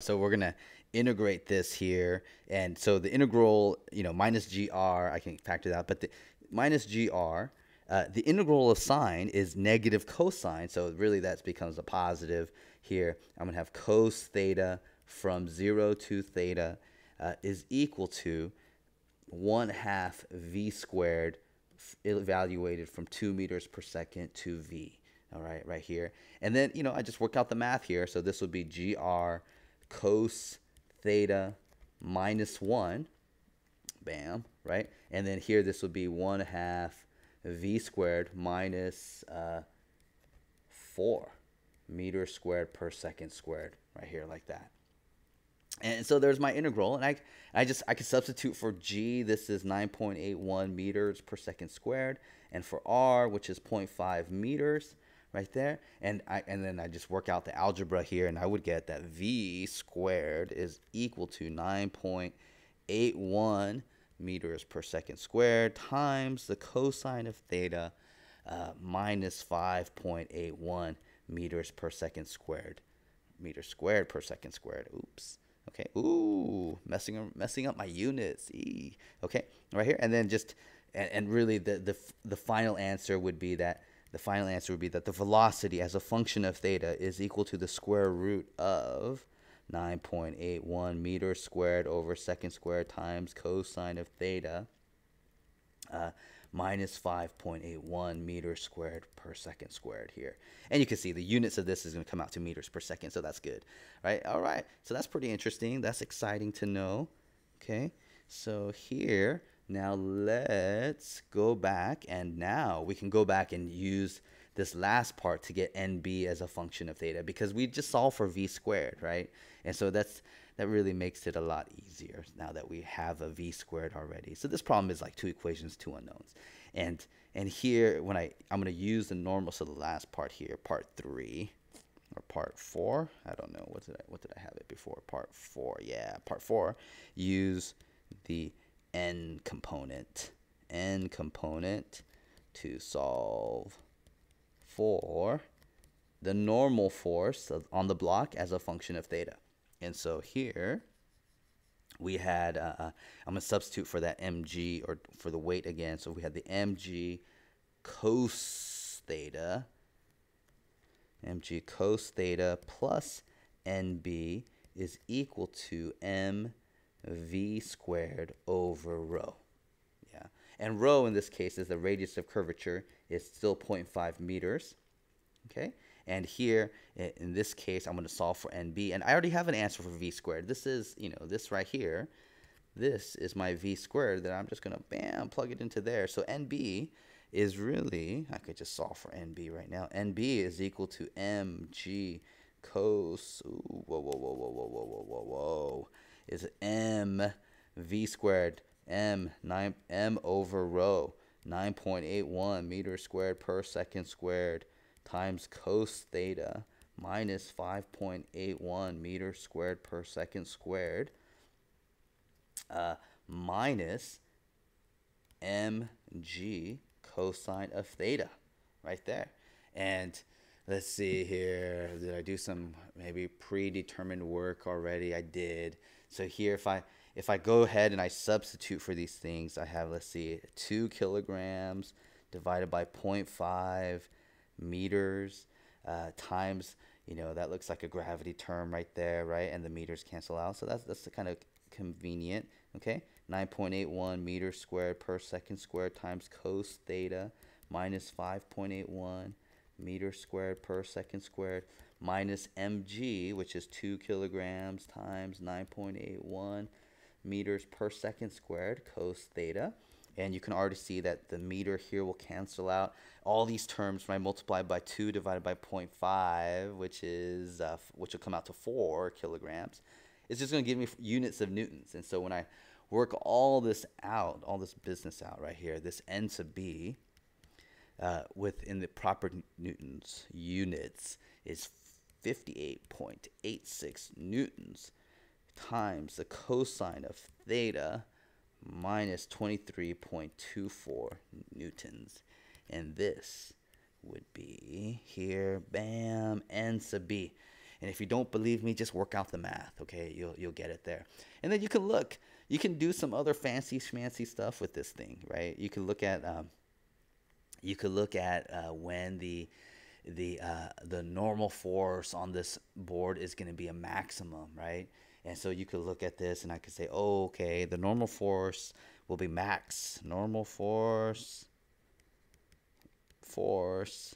So we're going to integrate this here. And so the integral, you know, minus GR, I can factor that, but the minus GR, uh, the integral of sine is negative cosine. So really that becomes a positive here. I'm going to have cos theta from 0 to theta uh, is equal to 1 half v squared evaluated from 2 meters per second to v. All right, right here. And then, you know, I just work out the math here. So this would be gr cos theta minus 1. Bam, right? And then here this would be 1 half v squared minus, uh, 4 meters squared per second squared right here like that. And so there's my integral, and I, I just I can substitute for g. This is 9.81 meters per second squared, and for r, which is 0.5 meters, right there. And I and then I just work out the algebra here, and I would get that v squared is equal to 9.81 meters per second squared times the cosine of theta uh, minus 5.81 meters per second squared. Meters squared per second squared. Oops. Okay. Ooh, messing messing up my units. E. Okay. Right here, and then just and, and really the the the final answer would be that the final answer would be that the velocity as a function of theta is equal to the square root of 9.81 meters squared over second squared times cosine of theta uh, minus 5.81 meters squared per second squared here. And you can see the units of this is going to come out to meters per second, so that's good, right? All right, so that's pretty interesting. That's exciting to know, okay? So here, now let's go back, and now we can go back and use this last part to get NB as a function of theta because we just solved for V squared, right? And so that's that really makes it a lot easier now that we have a v squared already. So this problem is like two equations, two unknowns. And and here when I I'm going to use the normal so the last part here, part 3 or part 4, I don't know what did I what did I have it before? Part 4. Yeah, part 4 use the n component. n component to solve for the normal force on the block as a function of theta. And so here we had, uh, uh I'm going to substitute for that mg or for the weight again. So we had the mg cos theta, mg cos theta plus nb is equal to mv squared over rho. Yeah. And rho in this case is the radius of curvature is still 0.5 meters. Okay. And here, in this case, I'm going to solve for NB. And I already have an answer for V squared. This is, you know, this right here. This is my V squared that I'm just going to, bam, plug it into there. So NB is really, I could just solve for NB right now. NB is equal to mg cos, ooh, whoa, whoa, whoa, whoa, whoa, whoa, whoa, whoa, whoa, is m v squared, m, 9, m over rho, 9.81 meters squared per second squared times cos theta minus 5.81 meters squared per second squared uh, minus mg cosine of theta right there. And let's see here. Did I do some maybe predetermined work already? I did. So here, if I if I go ahead and I substitute for these things, I have let's see, two kilograms divided by 0.5 meters uh, times, you know, that looks like a gravity term right there, right? And the meters cancel out. So that's, that's kind of convenient, okay? 9.81 meters squared per second squared times cos theta minus 5.81 meters squared per second squared minus mg, which is 2 kilograms times 9.81 meters per second squared cos theta. And you can already see that the meter here will cancel out. All these terms when I multiply by 2 divided by 0.5 which is uh, which will come out to 4 kilograms it's just going to give me units of newtons. And so when I work all this out all this business out right here this n sub b uh, within the proper newtons units is 58.86 newtons times the cosine of theta minus 23.24 newtons. And this would be here, bam, n sub b. And if you don't believe me, just work out the math, okay? You'll, you'll get it there. And then you can look, you can do some other fancy schmancy stuff with this thing, right? You can look at, um, you could look at uh, when the the uh, the normal force on this board is going to be a maximum, right? And so you could look at this and I could say, oh, okay, the normal force will be max. Normal force, force,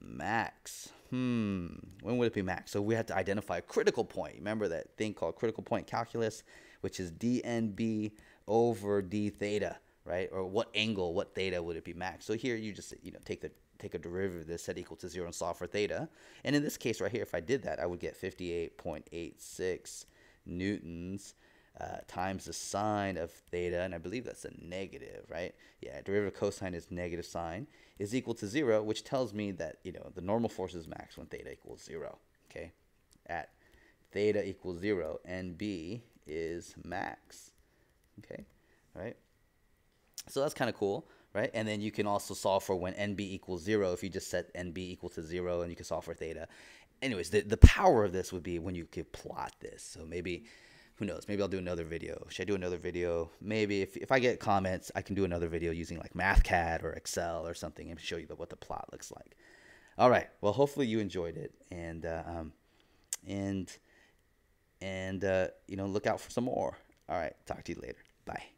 max. Hmm, when would it be max? So we have to identify a critical point. Remember that thing called critical point calculus, which is dnb over d theta, right? Or what angle, what theta would it be max? So here you just, you know, take the take a derivative of this, set equal to 0 and solve for theta. And in this case right here, if I did that, I would get 58.86 newtons uh, times the sine of theta, and I believe that's a negative, right? Yeah, derivative of cosine is negative sine, is equal to 0, which tells me that, you know, the normal force is max when theta equals 0, okay? At theta equals 0, NB is max, okay? All right? So that's kind of cool right? And then you can also solve for when NB equals zero if you just set NB equal to zero and you can solve for theta. Anyways, the, the power of this would be when you could plot this. So maybe, who knows, maybe I'll do another video. Should I do another video? Maybe if, if I get comments, I can do another video using like MathCAD or Excel or something and show you what the plot looks like. All right. Well, hopefully you enjoyed it and, uh, um, and, and, uh, you know, look out for some more. All right. Talk to you later. Bye.